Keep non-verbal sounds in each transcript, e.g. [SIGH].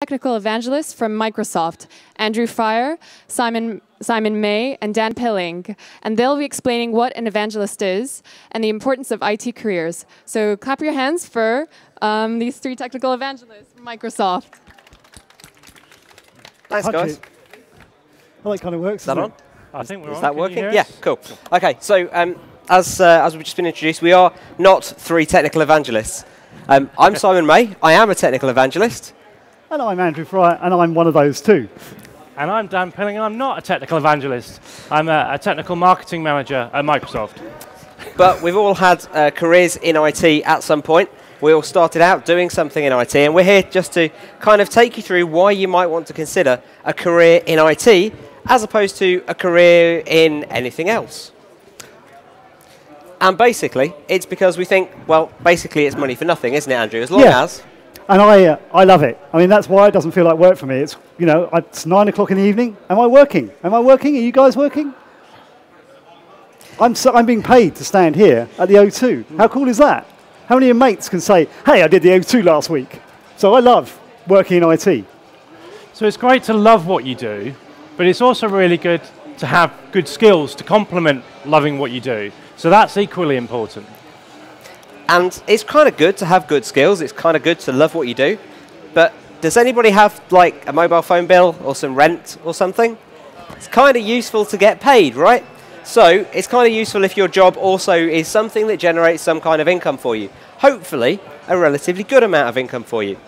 technical evangelists from Microsoft, Andrew Fryer, Simon, Simon May, and Dan Pilling. And they'll be explaining what an evangelist is and the importance of IT careers. So clap your hands for um, these three technical evangelists from Microsoft. Thanks, guys. Well, that kind of works. Is that on? it? I think we're Is on. that Can working? Yeah, us? cool. Okay, so um, as, uh, as we've just been introduced, we are not three technical evangelists. Um, I'm Simon May. I am a technical evangelist. And I'm Andrew Fry, and I'm one of those too. And I'm Dan Pilling, and I'm not a technical evangelist. I'm a, a technical marketing manager at Microsoft. But we've all had uh, careers in IT at some point. We all started out doing something in IT, and we're here just to kind of take you through why you might want to consider a career in IT as opposed to a career in anything else. And basically, it's because we think, well, basically it's money for nothing, isn't it, Andrew? As long Yeah. as And I, uh, I love it. I mean, that's why it doesn't feel like work for me. It's, you know, it's nine o'clock in the evening. Am I working? Am I working? Are you guys working? I'm, so, I'm being paid to stand here at the O2. How cool is that? How many of your mates can say, hey, I did the O2 last week? So I love working in IT. So it's great to love what you do, but it's also really good to have good skills to complement loving what you do. So that's equally important. And it's kind of good to have good skills. It's kind of good to love what you do. But does anybody have like a mobile phone bill or some rent or something? It's kind of useful to get paid, right? So it's kind of useful if your job also is something that generates some kind of income for you. Hopefully, a relatively good amount of income for you.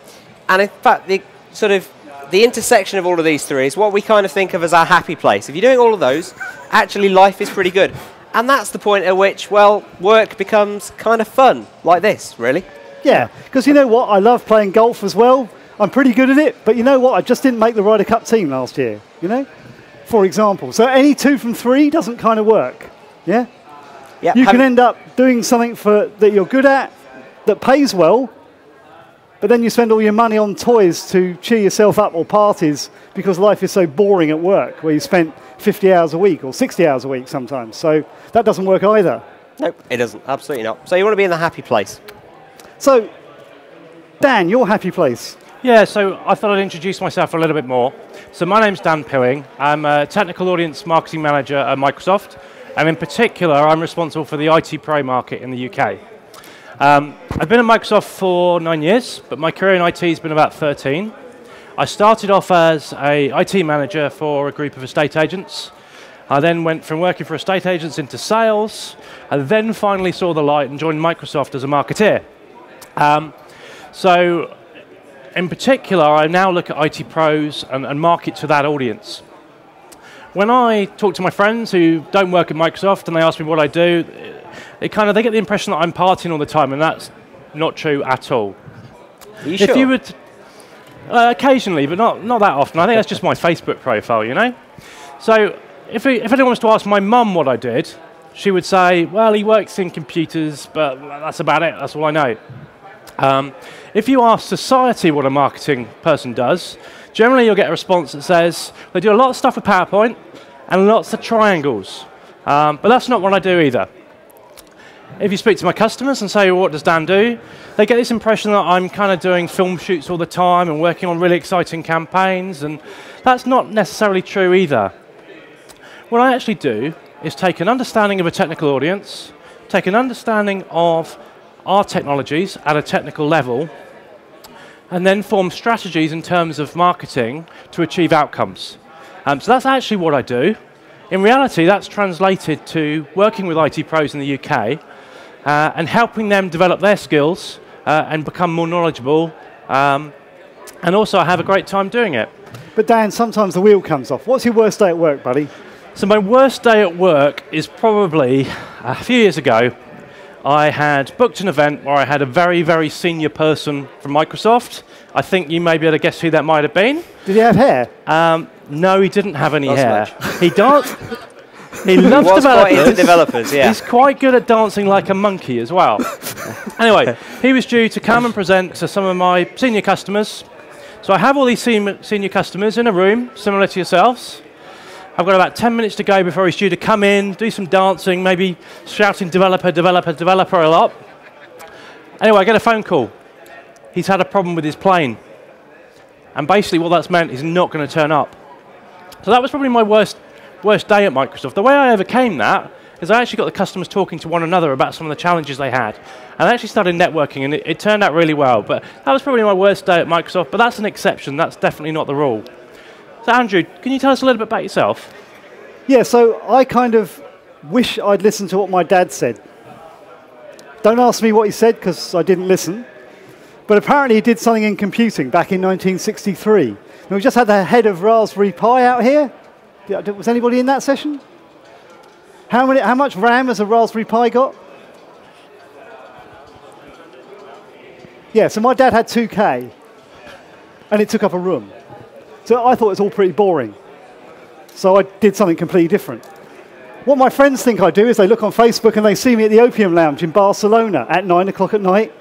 And in fact, the sort of the intersection of all of these three is what we kind of think of as our happy place. If you're doing all of those, actually life is pretty good. And that's the point at which, well, work becomes kind of fun, like this, really. Yeah, because you know what? I love playing golf as well. I'm pretty good at it, but you know what? I just didn't make the Ryder Cup team last year, you know? For example. So any two from three doesn't kind of work. Yeah? Yeah, You have- can end up doing something for, that you're good at, that pays well, but then you spend all your money on toys to cheer yourself up or parties because life is so boring at work, where you spent 50 hours a week or 60 hours a week sometimes. So that doesn't work either. Nope, it doesn't. Absolutely not. So you want to be in the happy place. So, Dan, your happy place. Yeah, so I thought I'd introduce myself a little bit more. So my name's Dan Pilling. I'm a technical audience marketing manager at Microsoft, and in particular, I'm responsible for the IT Pro market in the UK. Um, I've been at Microsoft for nine years, but my career in IT has been about 13. I started off as a IT manager for a group of estate agents. I then went from working for estate agents into sales. I then finally saw the light and joined Microsoft as a marketeer. Um, so in particular, I now look at IT pros and, and market to that audience. When I talk to my friends who don't work at Microsoft and they ask me what I do, they kind of they get the impression that I'm partying all the time, and that's not true at all. Are you If sure? you would, uh, occasionally, but not not that often. I think that's just my Facebook profile, you know. So if we, if anyone was to ask my mum what I did, she would say, "Well, he works in computers, but that's about it. That's all I know." Um, if you ask society what a marketing person does, generally you'll get a response that says they do a lot of stuff with PowerPoint and lots of triangles. Um, but that's not what I do either. If you speak to my customers and say, well, what does Dan do? They get this impression that I'm kind of doing film shoots all the time and working on really exciting campaigns, and that's not necessarily true either. What I actually do is take an understanding of a technical audience, take an understanding of our technologies at a technical level, and then form strategies in terms of marketing to achieve outcomes. Um, so that's actually what I do. In reality, that's translated to working with IT pros in the UK uh, and helping them develop their skills uh, and become more knowledgeable. Um, and also, I have a great time doing it. But Dan, sometimes the wheel comes off. What's your worst day at work, buddy? So my worst day at work is probably a few years ago. I had booked an event where I had a very, very senior person from Microsoft. I think you may be able to guess who that might have been. Did he have hair? Um, no, he didn't have any so hair. much. He danced. [LAUGHS] he loves developers. developers, yeah. He's quite good at dancing like a monkey as well. [LAUGHS] anyway, he was due to come and present to some of my senior customers. So I have all these sen- senior customers in a room, similar to yourselves. I've got about 10 minutes to go before he's due to come in, do some dancing, maybe shouting developer, developer, developer a lot. Anyway, I get a phone call. He's had a problem with his plane. And basically, what that's meant is not going to turn up. So that was probably my worst, worst day at Microsoft. The way I overcame that is I actually got the customers talking to one another about some of the challenges they had. And I actually started networking, and it, it turned out really well. But that was probably my worst day at Microsoft, but that's an exception. That's definitely not the rule. So, Andrew, can you tell us a little bit about yourself? Yeah, so I kind of wish I'd listened to what my dad said. Don't ask me what he said because I didn't listen. But apparently he did something in computing back in 1963. And we just had the head of Raspberry Pi out here. Was anybody in that session? How, many, how much RAM has a Raspberry Pi got? Yeah, so my dad had 2K, and it took up a room. So I thought it was all pretty boring. So I did something completely different. What my friends think I do is they look on Facebook and they see me at the Opium Lounge in Barcelona at 9 o'clock at night,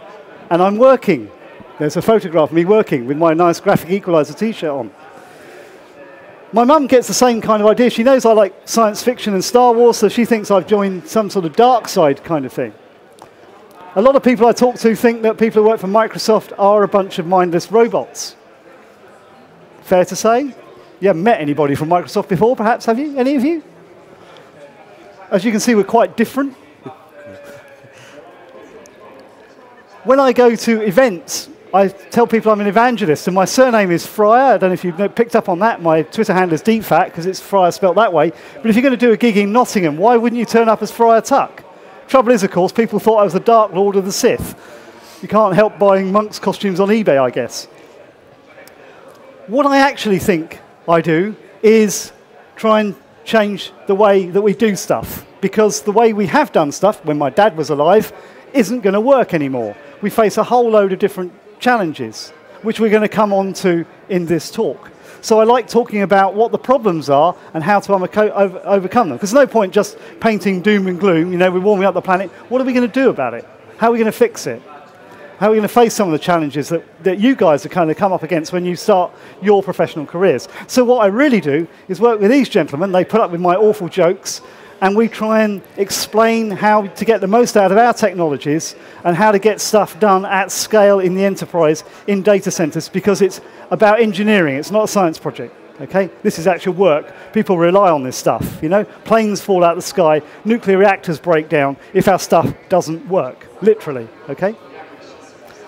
and I'm working. There's a photograph of me working with my nice graphic equalizer t-shirt on. My mum gets the same kind of idea. She knows I like science fiction and Star Wars, so she thinks I've joined some sort of dark side kind of thing. A lot of people I talk to think that people who work for Microsoft are a bunch of mindless robots. Fair to say? You haven't met anybody from Microsoft before, perhaps, have you? Any of you? As you can see, we're quite different. [LAUGHS] when I go to events, I tell people I'm an evangelist, and my surname is Fryer. I don't know if you've picked up on that. My Twitter handle is DeepFat because it's Fryer spelt that way. But if you're going to do a gig in Nottingham, why wouldn't you turn up as Fryer Tuck? Trouble is, of course, people thought I was the Dark Lord of the Sith. You can't help buying monks' costumes on eBay, I guess. What I actually think I do is try and change the way that we do stuff. Because the way we have done stuff when my dad was alive isn't going to work anymore. We face a whole load of different challenges, which we're going to come on to in this talk. So I like talking about what the problems are and how to overcome them. Because no point just painting doom and gloom. You know, we're warming up the planet. What are we going to do about it? How are we going to fix it? How are we going to face some of the challenges that, that you guys have kind of come up against when you start your professional careers? So what I really do is work with these gentlemen. They put up with my awful jokes and we try and explain how to get the most out of our technologies and how to get stuff done at scale in the enterprise in data centers because it's about engineering, it's not a science project. Okay? This is actual work. People rely on this stuff. You know, planes fall out of the sky, nuclear reactors break down if our stuff doesn't work, literally. Okay?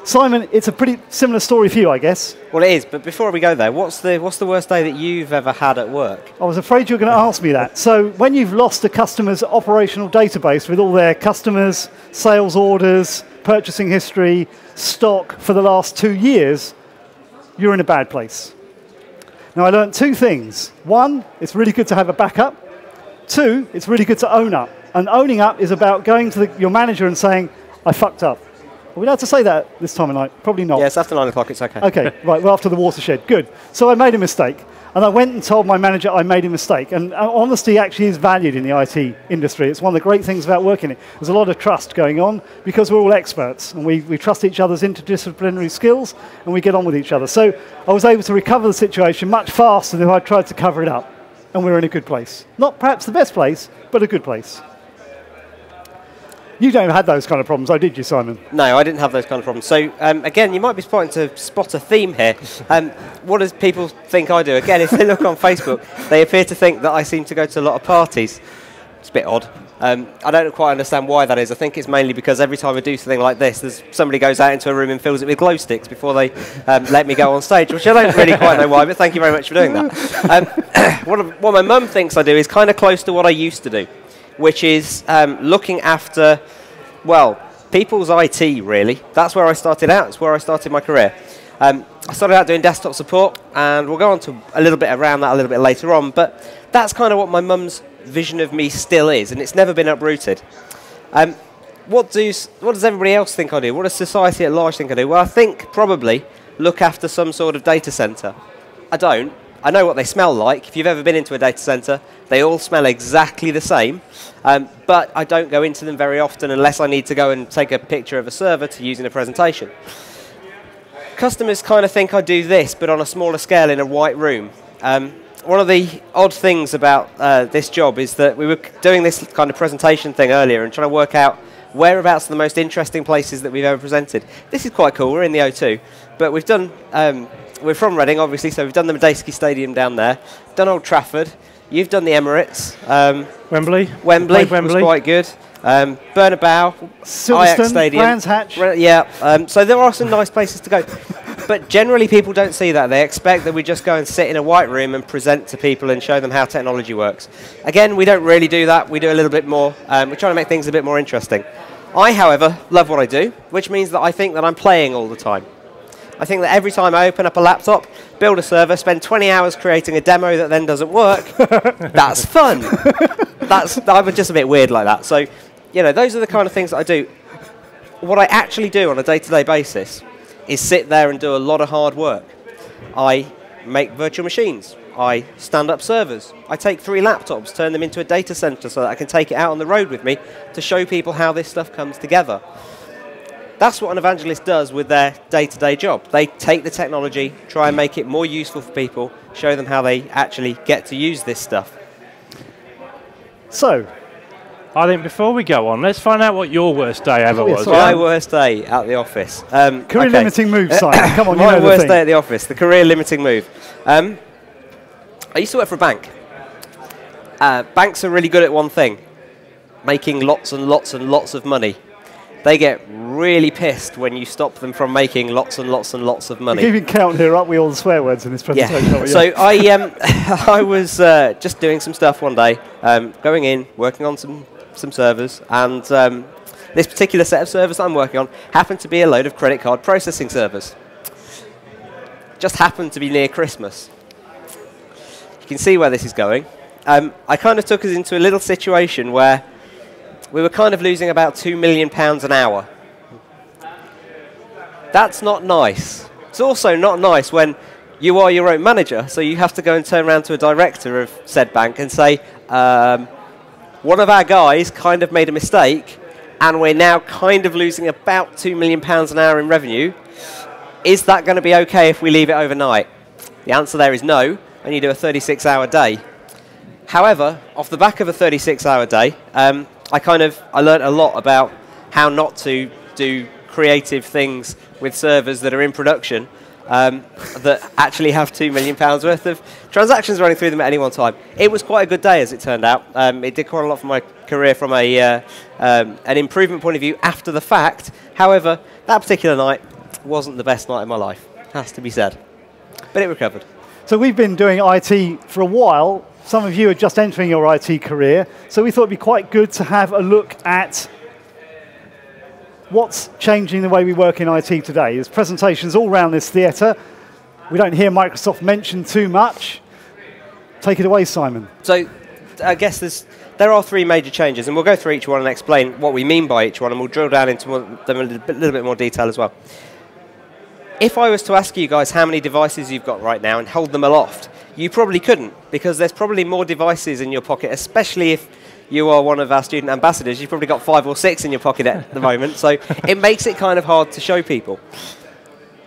Simon, it's a pretty similar story for you, I guess. Well, it is. But before we go there, what's the what's the worst day that you've ever had at work? I was afraid you were going to ask me that. So, when you've lost a customer's operational database with all their customers, sales orders, purchasing history, stock for the last two years, you're in a bad place. Now, I learned two things. One, it's really good to have a backup. Two, it's really good to own up. And owning up is about going to the, your manager and saying, I fucked up. Are we allowed to say that this time of night? Probably not. Yes, after nine o'clock, it's okay. Okay, [LAUGHS] right, well, after the watershed. Good. So I made a mistake. And I went and told my manager I made a mistake. And uh, honesty actually is valued in the IT industry. It's one of the great things about working it. There's a lot of trust going on because we're all experts and we, we trust each other's interdisciplinary skills and we get on with each other. So I was able to recover the situation much faster than if I tried to cover it up. And we're in a good place. Not perhaps the best place, but a good place. You don't have those kind of problems, though, did you, Simon? No, I didn't have those kind of problems. So, um, again, you might be starting to spot a theme here. Um, what does people think I do? Again, if they look on Facebook, they appear to think that I seem to go to a lot of parties. It's a bit odd. Um, I don't quite understand why that is. I think it's mainly because every time I do something like this, there's somebody goes out into a room and fills it with glow sticks before they um, let me go on stage, which I don't really quite know why, but thank you very much for doing that. Um, [COUGHS] what, what, my mum thinks I do is kind of close to what I used to do which is um, looking after, well, people's IT, really. That's where I started out. It's where I started my career. Um, I started out doing desktop support, and we'll go on to a little bit around that a little bit later on, but that's kind of what my mum's vision of me still is, and it's never been uprooted. Um, what, do, what does everybody else think I do? What does society at large think I do? Well, I think probably look after some sort of data center. I don't, I know what they smell like. If you've ever been into a data center, they all smell exactly the same. Um, but I don't go into them very often unless I need to go and take a picture of a server to use in a presentation. Customers kind of think I do this, but on a smaller scale in a white room. Um, one of the odd things about uh, this job is that we were doing this kind of presentation thing earlier and trying to work out whereabouts are the most interesting places that we've ever presented. This is quite cool. We're in the O2, but we've done um, we're from Reading, obviously, so we've done the Madejski Stadium down there, done Old Trafford. You've done the Emirates. Um, Wembley. Wembley, Wembley. was quite good. Um, Bernabeu, Ajax Stadium. Brands Hatch. Re- Yeah, um, so there are some nice places to go. But generally, people don't see that. They expect that we just go and sit in a white room and present to people and show them how technology works. Again, we don't really do that. We do a little bit more. Um, we're trying to make things a bit more interesting. I, however, love what I do, which means that I think that I'm playing all the time. I think that every time I open up a laptop, build a server, spend 20 hours creating a demo that then doesn't work, [LAUGHS] that's fun. that's I'm just a bit weird like that. So, you know, those are the kind of things that I do. What I actually do on a day-to-day basis is sit there and do a lot of hard work. I make virtual machines. I stand up servers. I take three laptops, turn them into a data center so that I can take it out on the road with me to show people how this stuff comes together. That's what an evangelist does with their day to day job. They take the technology, try and make it more useful for people, show them how they actually get to use this stuff. So, I think before we go on, let's find out what your worst day ever was. My Um, worst day at the office. Um, career okay. limiting move, Simon. Come on, you [LAUGHS] My know the worst thing. day at the office, the career limiting move. Um, I used to work for a bank. Uh, banks are really good at one thing making lots and lots and lots of money. They get really pissed when you stop them from making lots and lots and lots of money. You Keeping count here, up with all the swear words in this presentation. Yeah. So I um, [LAUGHS] I was uh, just doing some stuff one day, um, going in, working on some some servers, and um, this particular set of servers I'm working on happened to be a load of credit card processing servers. Just happened to be near Christmas. You can see where this is going. Um, I kind of took us into a little situation where we were kind of losing about two million pounds an hour. That's not nice. It's also not nice when you are your own manager, so you have to go and turn around to a director of said bank and say, um, one of our guys kind of made a mistake, and we're now kind of losing about two million pounds an hour in revenue. Is that going to be okay if we leave it overnight? The answer there is no, and you do a 36-hour day. However, off the back of a 36-hour day, um, I kind of I learned a lot about how not to do creative things with servers that are in production um, that actually have two million pounds worth of transactions running through them at any one time. It was quite a good day, as it turned out. Um, it did quite a lot for my career from a uh, um, an improvement point of view after the fact. However, that particular night wasn't the best night of my life, has to be said. But it recovered. So we've been doing IT for a while. Some of you are just entering your IT career. So we thought it'd be quite good to have a look at what's changing the way we work in IT today. There's presentations all around this theatre. We don't hear Microsoft mentioned too much. Take it away, Simon. So I guess there's, there are three major changes, and we'll go through each one and explain what we mean by each one, and we'll drill down into them in a little bit more detail as well. If I was to ask you guys how many devices you've got right now and hold them aloft, you probably couldn't, because there's probably more devices in your pocket, especially if you are one of our student ambassadors. You've probably got five or six in your pocket at the moment, so it makes it kind of hard to show people.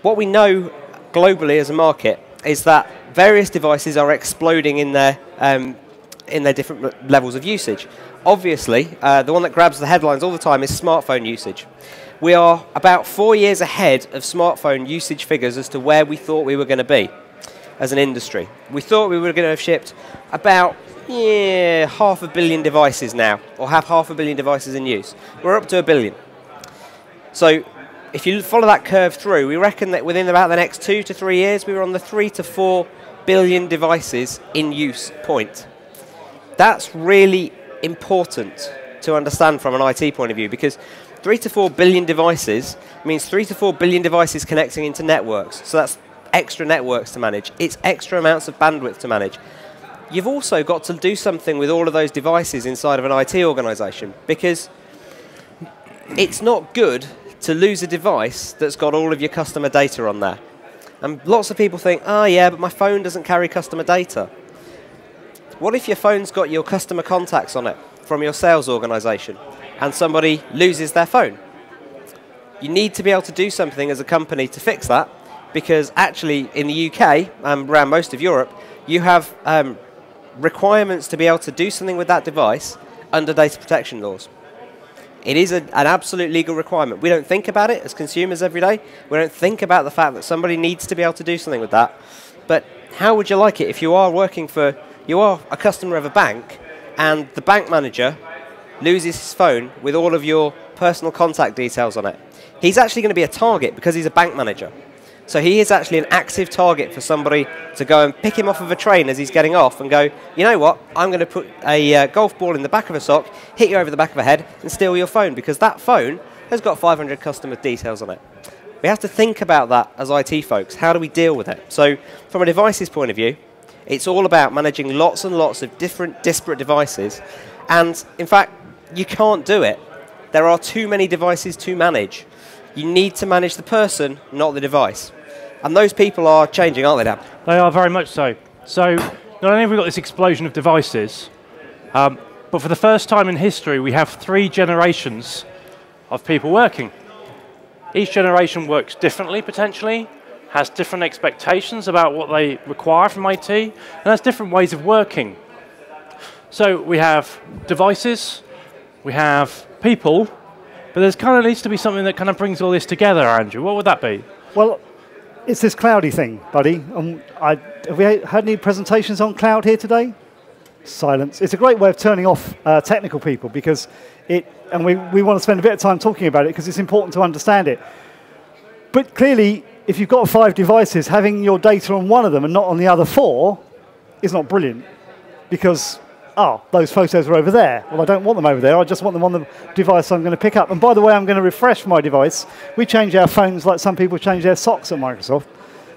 What we know globally as a market is that various devices are exploding in their um, in their different levels of usage. Obviously, uh, the one that grabs the headlines all the time is smartphone usage. We are about four years ahead of smartphone usage figures as to where we thought we were going to be as an industry. We thought we were going to have shipped about yeah, half a billion devices now, or have half a billion devices in use. We're up to a billion. So if you follow that curve through, we reckon that within about the next two to three years, we were on the three to four billion devices in use point. That's really important to understand from an IT point of view because three to four billion devices means three to four billion devices connecting into networks. So that's extra networks to manage. It's extra amounts of bandwidth to manage. You've also got to do something with all of those devices inside of an IT organization because it's not good to lose a device that's got all of your customer data on there. And lots of people think, oh yeah, but my phone doesn't carry customer data. What if your phone's got your customer contacts on it from your sales organization and somebody loses their phone? You need to be able to do something as a company to fix that because actually in the UK and around most of Europe, you have um, requirements to be able to do something with that device under data protection laws. It is a, an absolute legal requirement. We don't think about it as consumers every day. We don't think about the fact that somebody needs to be able to do something with that. But how would you like it if you are working for, you are a customer of a bank, and the bank manager loses his phone with all of your personal contact details on it? He's actually going to be a target because he's a bank manager. So he is actually an active target for somebody to go and pick him off of a train as he's getting off and go, you know what, I'm going to put a uh, golf ball in the back of a sock, hit you over the back of a head, and steal your phone because that phone has got 500 customer details on it. We have to think about that as IT folks. How do we deal with it? So, from a devices point of view, it's all about managing lots and lots of different disparate devices. And in fact, you can't do it. There are too many devices to manage. You need to manage the person, not the device. And those people are changing, aren't they, Dan? They are very much so. So not only have we got this explosion of devices, um, but for the first time in history, we have three generations of people working. Each generation works differently, potentially, has different expectations about what they require from IT, and has different ways of working. So we have devices, we have people, but there's kind of needs to be something that kind of brings all this together, Andrew. What would that be? Well, it's this cloudy thing, buddy. Um, I, have we had any presentations on cloud here today? Silence. It's a great way of turning off uh, technical people because it, and we, we want to spend a bit of time talking about it because it's important to understand it. But clearly, if you've got five devices, having your data on one of them and not on the other four is not brilliant because oh, those photos are over there. Well, I don't want them over there. I just want them on the device I'm going to pick up. And by the way, I'm going to refresh my device. We change our phones like some people change their socks at Microsoft.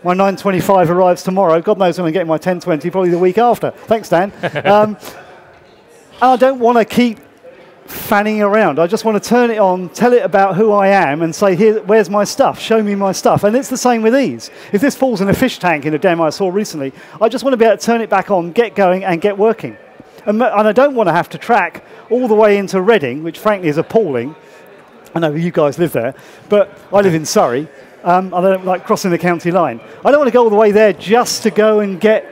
My 925 arrives tomorrow. God knows when I'm getting my 1020, probably the week after. Thanks, Dan. [LAUGHS] um, I don't want to keep fanning around. I just want to turn it on, tell it about who I am, and say, Here, where's my stuff? Show me my stuff. And it's the same with these. If this falls in a fish tank in a demo I saw recently, I just want to be able to turn it back on, get going, and get working. And, I don't want to have to track all the way into Reading, which frankly is appalling. I know you guys live there, but I live in Surrey. Um, I don't like crossing the county line. I don't want to go all the way there just to go and get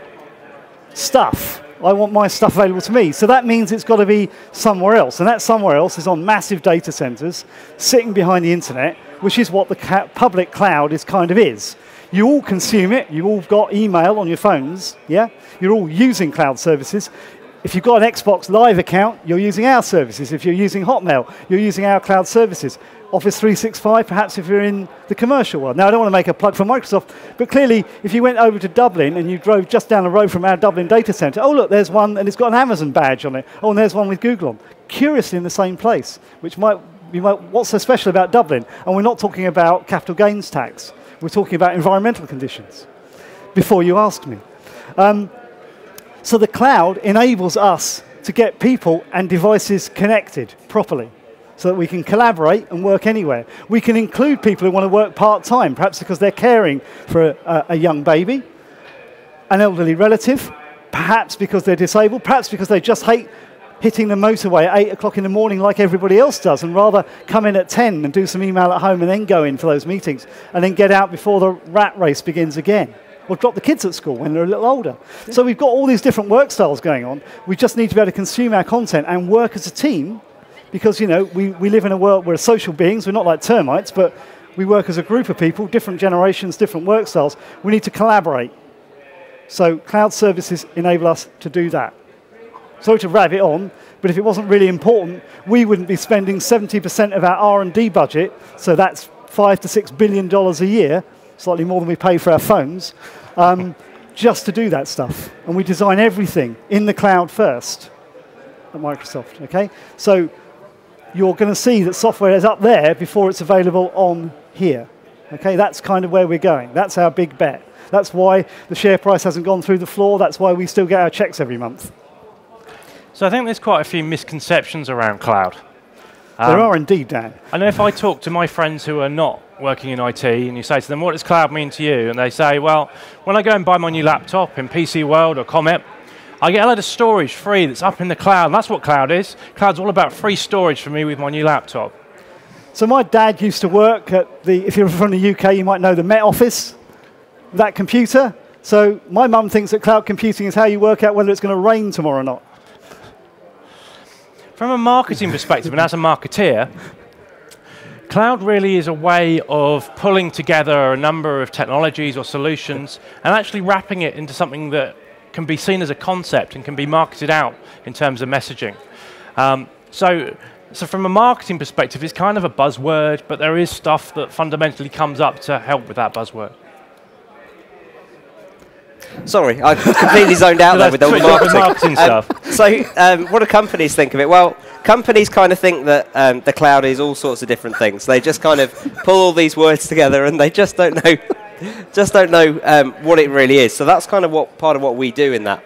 stuff. I want my stuff available to me. So that means it's got to be somewhere else. And that somewhere else is on massive data centers sitting behind the internet, which is what the public cloud is kind of is. You all consume it. You all got email on your phones. Yeah, you're all using cloud services. If you've got an Xbox Live account, you're using our services. If you're using Hotmail, you're using our cloud services. Office 365, perhaps if you're in the commercial world. Now, I don't want to make a plug for Microsoft, but clearly, if you went over to Dublin and you drove just down the road from our Dublin data center, oh, look, there's one, and it's got an Amazon badge on it. Oh, and there's one with Google on. Curiously, in the same place, which might, you might, what's so special about Dublin? And we're not talking about capital gains tax, we're talking about environmental conditions, before you asked me. Um, so the cloud enables us to get people and devices connected properly so that we can collaborate and work anywhere. We can include people who want to work part time, perhaps because they're caring for a, a, young baby, an elderly relative, perhaps because they're disabled, perhaps because they just hate hitting the motorway at 8 o'clock in the morning like everybody else does and rather come in at 10 and do some email at home and then go in for those meetings and then get out before the rat race begins again or drop the kids at school when they're a little older. Yeah. So we've got all these different work styles going on. We just need to be able to consume our content and work as a team because, you know, we, we live in a world, we're social beings, we're not like termites, but we work as a group of people, different generations, different work styles. We need to collaborate. So cloud services enable us to do that. Sorry to rav it on, but if it wasn't really important, we wouldn't be spending 70% of our R&D budget, so that's five to six billion dollars a year, slightly more than we pay for our phones, um, [LAUGHS] just to do that stuff. And we design everything in the cloud first at Microsoft. Okay, so you're going to see that software is up there before it's available on here. Okay, that's kind of where we're going. That's our big bet. That's why the share price hasn't gone through the floor. That's why we still get our checks every month. So I think there's quite a few misconceptions around cloud. Um, there are indeed, Dan. I know if I talk to my friends who are not working in IT and you say to them, what does cloud mean to you? And they say, well, when I go and buy my new laptop in PC World or Comet, I get a lot of storage free that's up in the cloud. And that's what cloud is. Cloud's all about free storage for me with my new laptop. So my dad used to work at the, if you're from the UK, you might know the Met Office, that computer. So my mum thinks that cloud computing is how you work out whether it's going to rain tomorrow or not. From a marketing perspective and as a marketeer, cloud really is a way of pulling together a number of technologies or solutions and actually wrapping it into something that can be seen as a concept and can be marketed out in terms of messaging. Um, so, so from a marketing perspective, it's kind of a buzzword, but there is stuff that fundamentally comes up to help with that buzzword. Sorry, I completely zoned out [LAUGHS] there with all the marketing. marketing Um, stuff. so, um, what do companies think of it? Well, companies kind of think that um, the cloud is all sorts of different things. They just kind of pull all these words together, and they just don't know, [LAUGHS] just don't know um, what it really is. So that's kind of what part of what we do in that.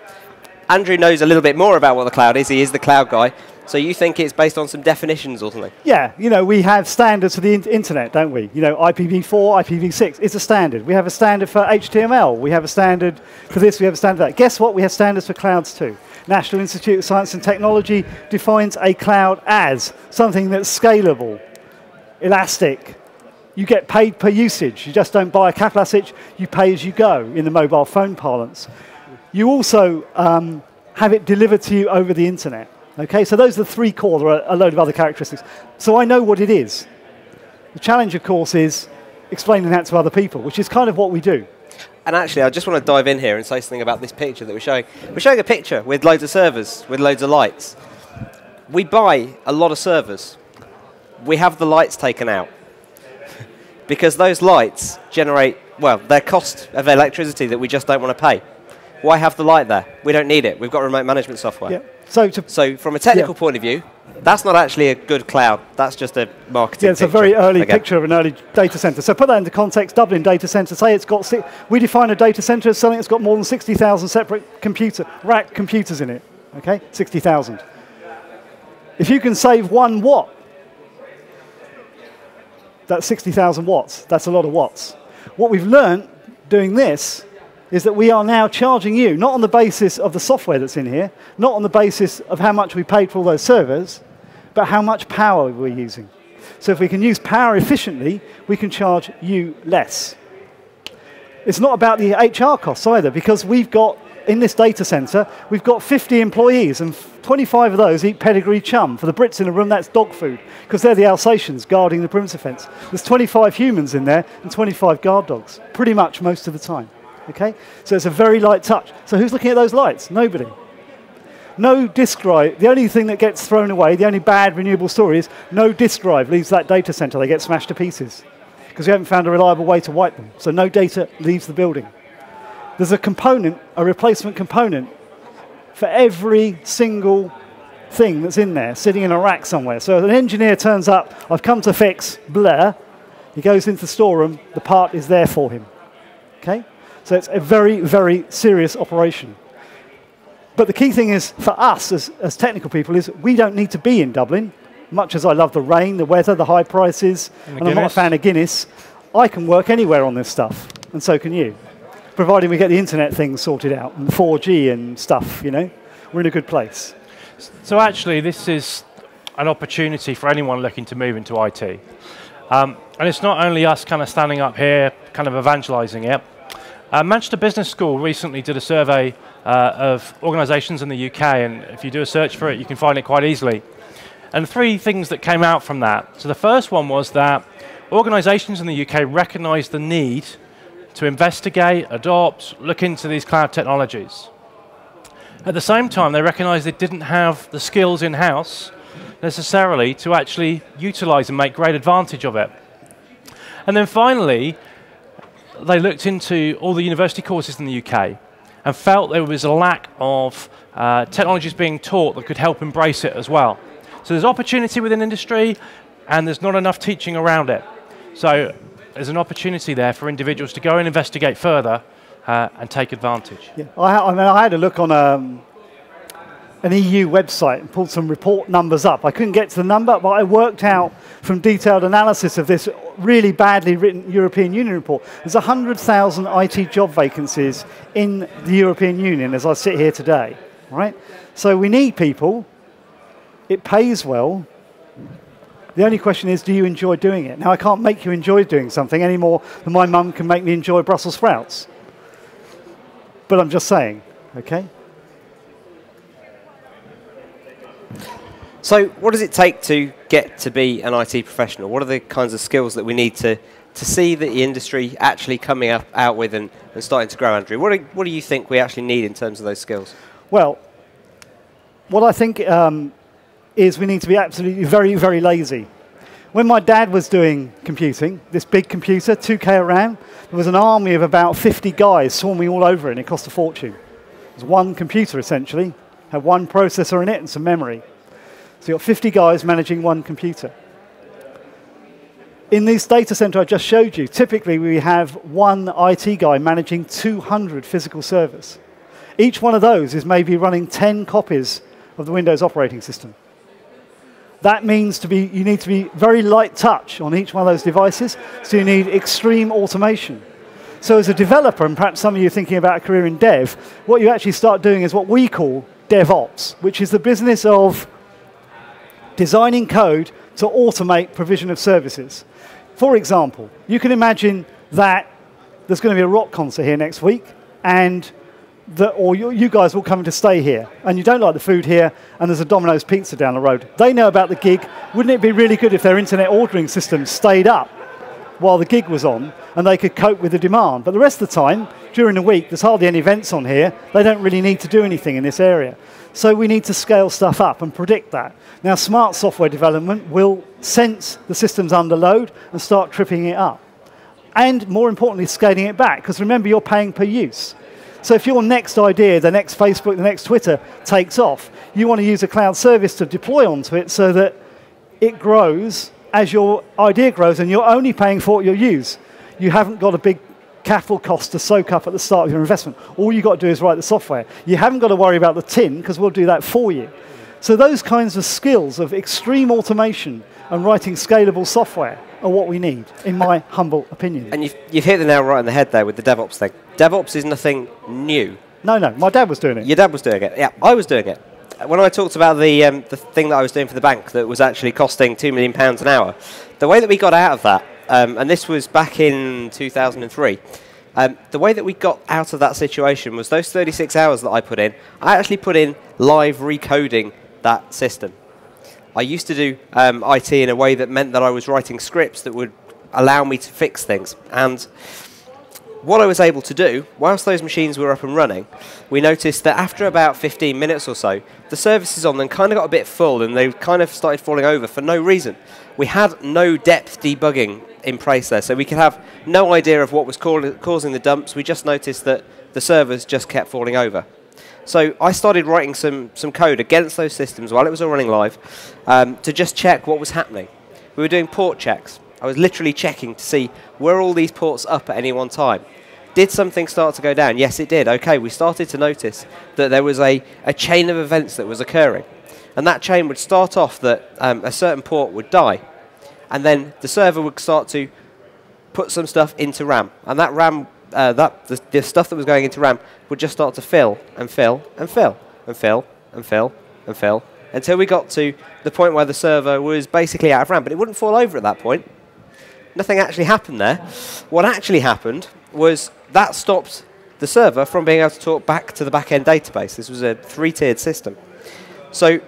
Andrew knows a little bit more about what the cloud is. He is the cloud guy. So you think it's based on some definitions or something? Yeah, you know, we have standards for the in- internet, don't we? You know, IPv4, IPv6, it's a standard. We have a standard for HTML. We have a standard for this, we have a standard for that. Guess what? We have standards for clouds too. National Institute of Science and Technology defines a cloud as something that's scalable, elastic. You get paid per usage. You just don't buy a capital asset, you pay as you go in the mobile phone parlance. You also um, have it delivered to you over the internet. Okay, so those are the three core. There are a load of other characteristics. So I know what it is. The challenge, of course, is explaining that to other people, which is kind of what we do. And actually, I just want to dive in here and say something about this picture that we're showing. We're showing a picture with loads of servers, with loads of lights. We buy a lot of servers. We have the lights taken out. [LAUGHS] because those lights generate, well, their cost of electricity that we just don't want to pay. Why have the light there? We don't need it. We've got remote management software. Yeah. So to So, from a technical Yeah. point of view, that's not actually a good cloud. That's just a marketing Yeah, it's a very early picture of an early data center. So put that into context. Dublin data center. Say it's got. We define a data center as something that's got more than sixty thousand separate computer rack computers in it. Okay, sixty thousand. If you can save one watt, that's sixty thousand watts. That's a lot of watts. What we've learned doing this is that we are now charging you not on the basis of the software that's in here, not on the basis of how much we paid for all those servers, but how much power we're using. So if we can use power efficiently, we can charge you less. It's not about the HR costs either, because we've got, in this data center, we've got 50 employees, and 25 of those eat pedigree chum. For the Brits in the room, that's dog food, because they're the Alsatians guarding the perimeter fence. There's 25 humans in there and 25 guard dogs, pretty much most of the time. Okay? So it's a very light touch. So who's looking at those lights? Nobody. No disk drive. The only thing that gets thrown away, the only bad renewable story is no disk drive leaves that data center. They get smashed to pieces because we haven't found a reliable way to wipe them. So no data leaves the building. There's a component, a replacement component for every single thing that's in there, sitting in a rack somewhere. So an engineer turns up, I've come to fix blah, he goes into the storeroom, the part is there for him. Okay? So it's a very, very serious operation. But the key thing is for us as, as technical people is we don't need to be in Dublin. Much as I love the rain, the weather, the high prices, And and, I'm not a fan of Guinness, I can work anywhere on this stuff, and so can you. Providing we get the internet things sorted out and 4G and stuff, you know, we're in a good place. So actually, this is an opportunity for anyone looking to move into IT. Um, and it's not only us kind of standing up here, kind of evangelizing it. Uh, Manchester Business School recently did a survey uh, of organizations in the UK, and if you do a search for it, you can find it quite easily. And three things that came out from that. So the first one was that organizations in the UK recognize the need to investigate, adopt, look into these cloud technologies. At the same time, they recognized they didn't have the skills in house necessarily to actually utilize and make great advantage of it. And then finally, they looked into all the university courses in the UK and felt there was a lack of uh, technologies being taught that could help embrace it as well. So there's opportunity within industry, and there's not enough teaching around it. So there's an opportunity there for individuals to go and investigate further uh, and take advantage. Yeah. I, I, mean, I had a look on um, an EU website and pulled some report numbers up. I couldn't get to the number, but I worked out from detailed analysis of this really badly written European Union report. There's 100,000 IT job vacancies in the European Union as I sit here today, right? So we need people. It pays well. The only question is, do you enjoy doing it? Now, I can't make you enjoy doing something any more than my mum can make me enjoy Brussels sprouts. But I'm just saying, okay? So, what does it take to get to be an IT professional? What are the kinds of skills that we need to, to see that the industry actually coming up, out with and, and starting to grow, Andrew? What do, what do you think we actually need in terms of those skills? Well, what I think um, is we need to be absolutely very, very lazy. When my dad was doing computing, this big computer, 2K of RAM, there was an army of about 50 guys swarming all over it, and it cost a fortune. It was one computer, essentially, had one processor in it and some memory. So you've got 50 guys managing one computer. In this data center I just showed you, typically we have one IT guy managing 200 physical servers. Each one of those is maybe running 10 copies of the Windows operating system. That means to be, you need to be very light touch on each one of those devices, so you need extreme automation. So as a developer, and perhaps some of you are thinking about a career in dev, what you actually start doing is what we call DevOps, which is the business of designing code to automate provision of services. For example, you can imagine that there's going to be a rock concert here next week, and that, or you, you, guys will come to stay here, and you don't like the food here, and there's a Domino's pizza down the road. They know about the gig. Wouldn't it be really good if their internet ordering system stayed up while the gig was on, and they could cope with the demand? But the rest of the time, during the week, there's hardly any events on here. They don't really need to do anything in this area. So we need to scale stuff up and predict that. Now, smart software development will sense the system's under load and start tripping it up. And more importantly, scaling it back, because remember, you're paying per use. So if your next idea, the next Facebook, the next Twitter takes off, you want to use a cloud service to deploy onto it so that it grows as your idea grows and you're only paying for what you use. You haven't got a big capital cost to soak up at the start of your investment. All you've got to do is write the software. You haven't got to worry about the tin because we'll do that for you. So those kinds of skills of extreme automation and writing scalable software are what we need, in my humble opinion. And you've, you've hit the nail right on the head there with the DevOps thing. DevOps is nothing new. No, no, my dad was doing it. Your dad was doing it. Yeah, I was doing it. When I talked about the um, the thing that I was doing for the bank that was actually costing two million pounds an hour, the way that we got out of that, um, and this was back in 2003. Um, the way that we got out of that situation was those 36 hours that I put in. I actually put in live recoding that system. I used to do um, IT in a way that meant that I was writing scripts that would allow me to fix things. And what I was able to do, whilst those machines were up and running, we noticed that after about 15 minutes or so, the services on them kind of got a bit full and they kind of started falling over for no reason. We had no depth debugging in place there, so we could have no idea of what was causing the dumps. We just noticed that the servers just kept falling over. So I started writing some, some code against those systems while it was all running live um, to just check what was happening. We were doing port checks. I was literally checking to see were all these ports up at any one time. Did something start to go down? Yes, it did. Okay, we started to notice that there was a, a chain of events that was occurring. And that chain would start off that um, a certain port would die. And then the server would start to put some stuff into RAM. And that RAM uh, that the, the, stuff that was going into RAM would just start to fill and fill and fill and fill and fill and fill until we got to the point where the server was basically out of RAM. But it wouldn't fall over at that point. Nothing actually happened there. What actually happened was that stopped the server from being able to talk back to the back-end database. This was a three-tiered system. So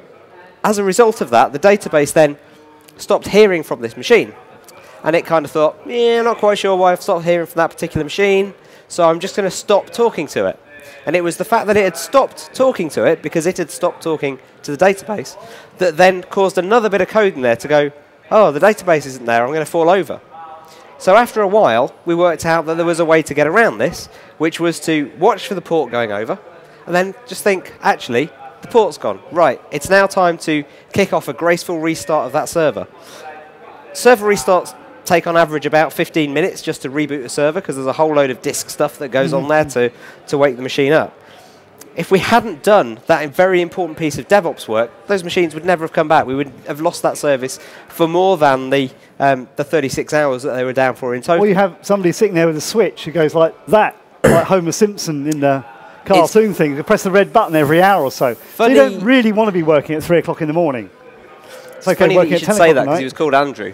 as a result of that, the database then stopped hearing from this machine and it kind of thought, yeah, not quite sure why I've stopped hearing from that particular machine, so I'm just going to stop talking to it. And it was the fact that it had stopped talking to it because it had stopped talking to the database that then caused another bit of code in there to go, oh, the database isn't there, I'm going to fall over. So after a while, we worked out that there was a way to get around this, which was to watch for the port going over, and then just think, actually, the port's gone. Right, it's now time to kick off a graceful restart of that server. Server restarts take on average about 15 minutes just to reboot the server because there's a whole load of disk stuff that goes on there [LAUGHS] to, to wake the machine up. If we hadn't done that very important piece of DevOps work, those machines would never have come back. We would have lost that service for more than the, um, the 36 hours that they were down for in total. Or you have somebody sitting there with a switch who goes like that, [COUGHS] like Homer Simpson in the cartoon it's thing. You press the red button every hour or so. so you don't really want to be working at 3 o'clock in the morning. It's, it's okay funny that you should say that because he was called Andrew.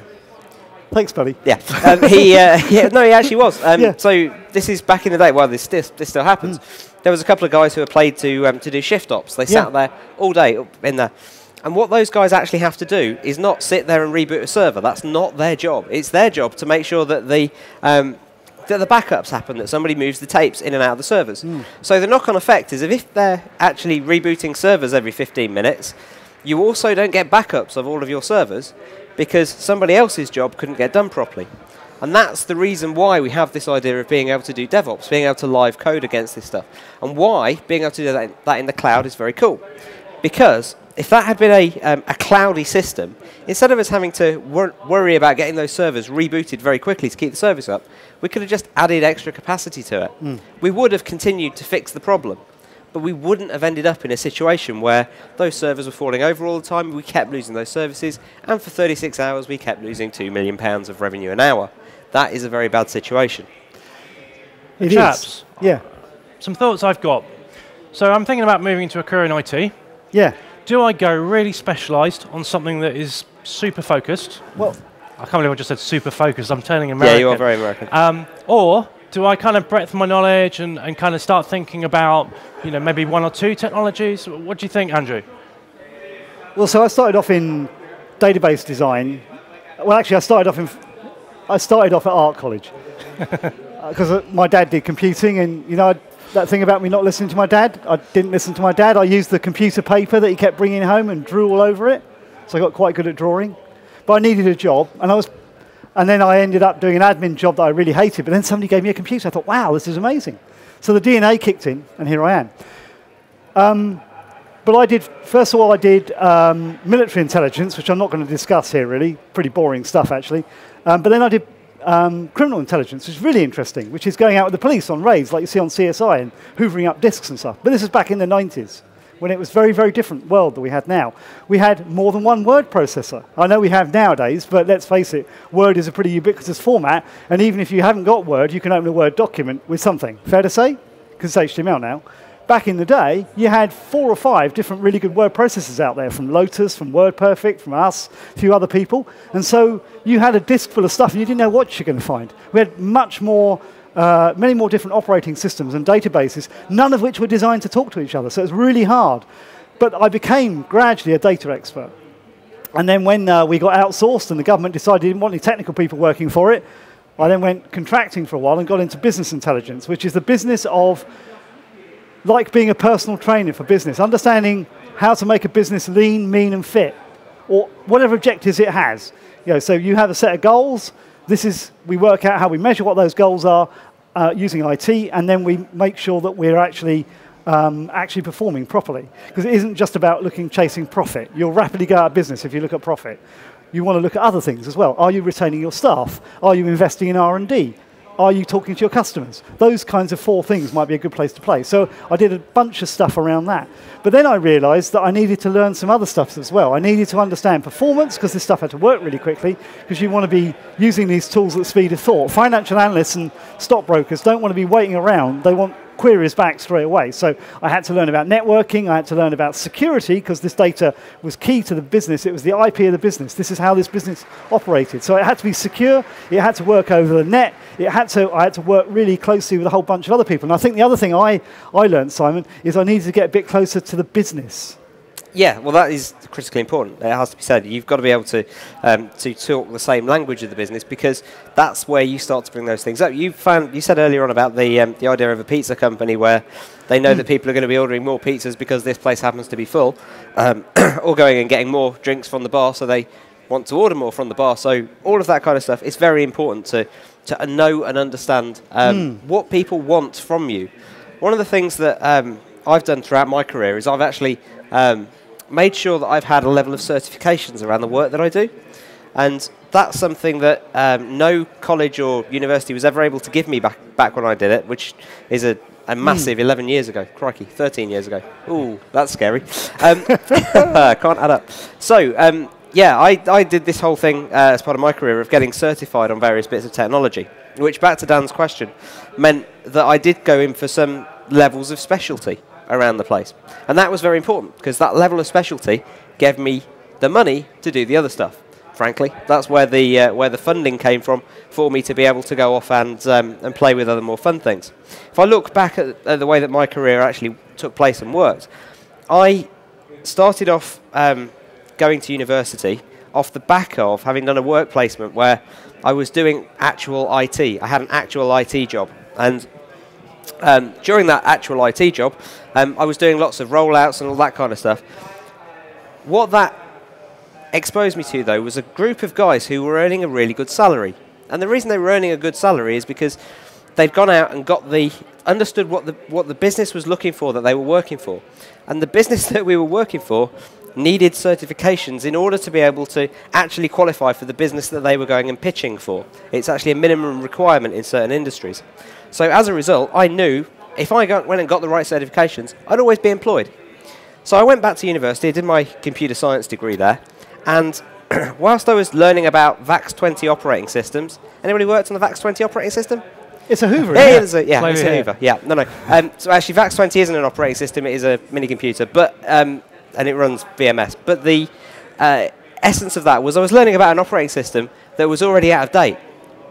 Thanks, buddy. Yeah, um, he uh, [LAUGHS] yeah, no, he actually was. Um, yeah. So this is back in the day. Well, this this, this still happens. Mm. There was a couple of guys who were played to um, to do shift ops. They sat yeah. there all day in there, And what those guys actually have to do is not sit there and reboot a server. That's not their job. It's their job to make sure that the um, that the backups happen, that somebody moves the tapes in and out of the servers. So the knock-on effect is if, if they're actually rebooting servers every 15 minutes, you also don't get backups of all of your servers because somebody else's job couldn't get done properly. And that's the reason why we have this idea of being able to do DevOps, being able to live code against this stuff. And why being able to do that, that in the cloud is very cool. Because if that had been a, um, a cloudy system, instead of us having to wor- worry about getting those servers rebooted very quickly to keep the service up, we could have just added extra capacity to it. Hmm. We would have continued to fix the problem, but we wouldn't have ended up in a situation where those servers were falling over all the time, we kept losing those services, and for 36 hours we kept losing £2 million of revenue an hour. That is a very bad situation. It is. Chaps. Yeah. Some thoughts I've got. So I'm thinking about moving to a career in IT. Yeah. Do I go really specialised on something that is super focused? Well, I can't believe I just said super focused. I'm turning American. Yeah, you are very American. Um, or do I kind of breadth my knowledge and, and kind of start thinking about, you know, maybe one or two technologies? What do you think, Andrew? well, so I started off in database design. Well, actually, I started off in. I started off at art college [LAUGHS] because uh, my dad did computing, and you know that thing about me not listening to my dad. I didn't listen to my dad. I used the computer paper that he kept bringing home and drew all over it. So I got quite good at drawing. But I needed a job, and I was, and then I ended up doing an admin job that I really hated. But then somebody gave me a computer. I thought, wow, this is amazing. So the DNA kicked in, and here I am. But I did, first of all, I did um, military intelligence, which I'm not going to discuss here really. Pretty boring stuff, actually. Um, but then I did um, criminal intelligence, which is really interesting, which is going out with the police on raids, like you see on CSI, and hoovering up disks and stuff. But this is back in the 90s, when it was very, very different world that we had now. We had more than one word processor. I know we have nowadays, but let's face it, Word is a pretty ubiquitous format, and even if you haven't got Word, you can open a Word document with something. Fair to say? Because it's HTML now back in the day, you had four or five different really good word processors out there from Lotus, from WordPerfect, from us, a few other people. And so you had a disk full of stuff and you didn't know what you're going to find. We had much more, uh, many more different operating systems and databases, none of which were designed to talk to each other. So it was really hard. But I became gradually a data expert. And then when uh, we got outsourced and the government decided they didn't want any technical people working for it, I then went contracting for a while and got into business intelligence, which is the business of like being a personal trainer for business, understanding how to make a business lean, mean, and fit, or whatever objectives it has. You know, so you have a set of goals. This is we work out how we measure what those goals are uh, using IT, and then we make sure that we're actually um, actually performing properly. Because it isn't just about looking chasing profit. You'll rapidly go out of business if you look at profit. You want to look at other things as well. Are you retaining your staff? Are you investing in R&D? Are you talking to your customers? Those kinds of four things might be a good place to play. So I did a bunch of stuff around that. But then I realized that I needed to learn some other stuff as well. I needed to understand performance because this stuff had to work really quickly because you want to be using these tools at the speed of thought. Financial analysts and stockbrokers don't want to be waiting around. They want queries back straight away. So I had to learn about networking, I had to learn about security because this data was key to the business. It was the IP of the business. This is how this business operated. So it had to be secure, it had to work over the net, it had to, I had to work really closely with a whole bunch of other people. And I think the other thing I, I learned, Simon, is I needed to get a bit closer to the business. Yeah, well, that is critically important. It has to be said. You've got to be able to um, to talk the same language of the business because that's where you start to bring those things up. You found you said earlier on about the um, the idea of a pizza company where they know that people are going to be ordering more pizzas because this place happens to be full, um, [CLEARS THROAT] or going and getting more drinks from the bar, so they want to order more from the bar. So all of that kind of stuff. It's very important to to know and understand um, what people want from you. One of the things that um, I've done throughout my career is I've actually um, made sure that I've had a level of certifications around the work that I do. And that's something that um, no college or university was ever able to give me back, back when I did it, which is a, a massive 11 years ago. Crikey, 13 years ago. Ooh, that's scary. Um, [LAUGHS] can't add up. So, um, yeah, I, I did this whole thing uh, as part of my career of getting certified on various bits of technology, which, back to Dan's question, meant that I did go in for some levels of specialty around the place. And that was very important because that level of specialty gave me the money to do the other stuff. Frankly, that's where the uh, where the funding came from for me to be able to go off and um, and play with other more fun things. If I look back at, at the way that my career actually took place and worked, I started off um, going to university off the back of having done a work placement where I was doing actual IT. I had an actual IT job. And um, during that actual IT job, um, I was doing lots of rollouts and all that kind of stuff. What that exposed me to, though, was a group of guys who were earning a really good salary. And the reason they were earning a good salary is because they'd gone out and got the understood what the what the business was looking for that they were working for, and the business [LAUGHS] that we were working for needed certifications in order to be able to actually qualify for the business that they were going and pitching for. It's actually a minimum requirement in certain industries. So as a result, I knew if I got, went and got the right certifications, I'd always be employed. So I went back to university, did my computer science degree there, and [CLEARS THROAT] whilst I was learning about VAX 20 operating systems, anybody worked on the VAX 20 operating system? It's a Hoover. Yeah, isn't it's a, yeah, it's a. Hoover. Yeah, no, no. Um, so actually, VAX 20 isn't an operating system; it is a mini computer, but um, and it runs VMS. But the uh, essence of that was I was learning about an operating system that was already out of date,